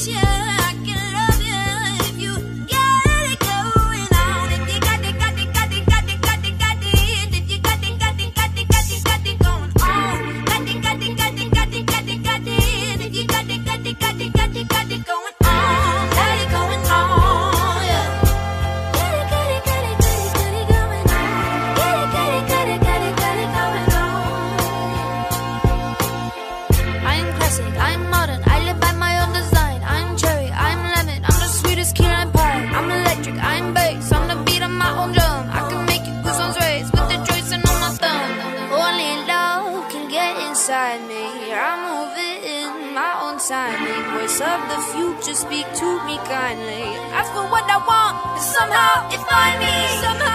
线 untimely. Voice of the future, speak to me kindly. Ask for what I want, and somehow it find me. Somehow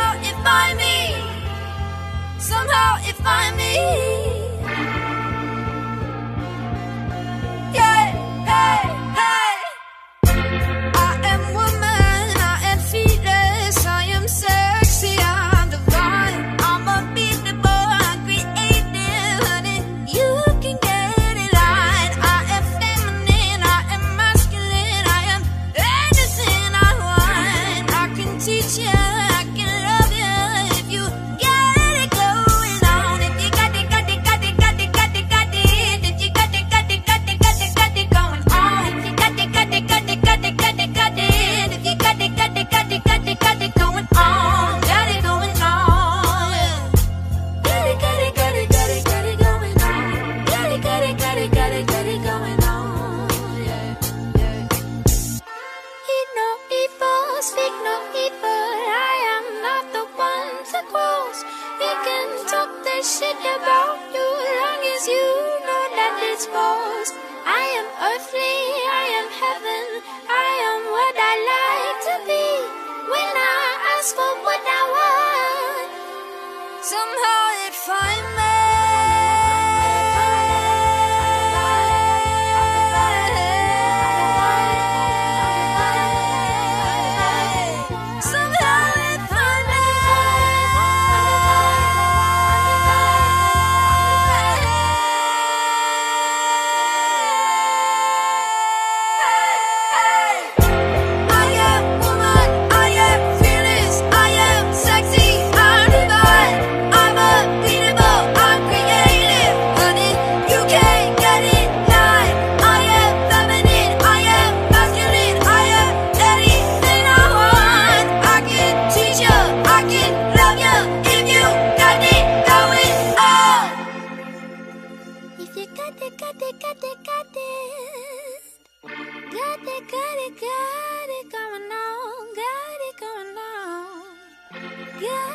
shit about you long as you know that it's false. I am earthly, I am heaven. I it, got it, got it, got it. Got it, got it, got it going on, got it going on. Got